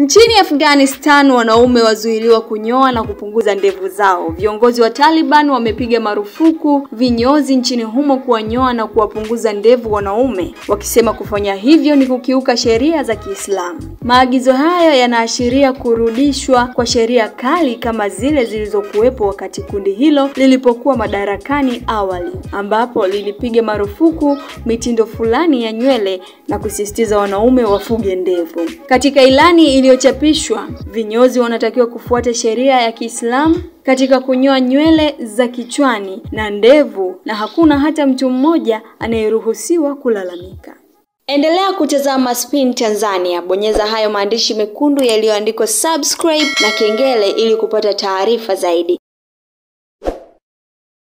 Nchini Afghanistan wanaume wazuiliwa kunyoa na kupunguza ndevu zao. Viongozi wa Taliban wamepiga marufuku vinyozi nchini humo kuwanyoa na kuwapunguza ndevu wanaume, wakisema kufanya hivyo ni kukiuka sheria za Kiislamu. Maagizo hayo yanaashiria kurudishwa kwa sheria kali kama zile zilizokuwepo wakati kundi hilo lilipokuwa madarakani awali, ambapo lilipiga marufuku mitindo fulani ya nywele na kusisitiza wanaume wafuge ndevu. Katika ilani iliyochapishwa, vinyozi wanatakiwa kufuata sheria ya Kiislamu katika kunyoa nywele za kichwani na ndevu, na hakuna hata mtu mmoja anayeruhusiwa kulalamika. Endelea kutazama Spin Tanzania, bonyeza hayo maandishi mekundu yaliyoandikwa subscribe na kengele ili kupata taarifa zaidi.